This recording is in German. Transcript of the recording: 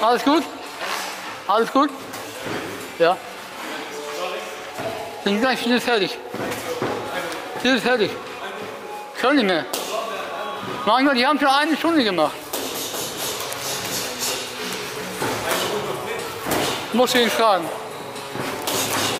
Alles gut? Alles gut? Ja. Sind gleich wieder fertig. Sind fertig. Können nicht mehr. Manchmal, die haben schon eine Stunde gemacht. Muss ich ihn fragen.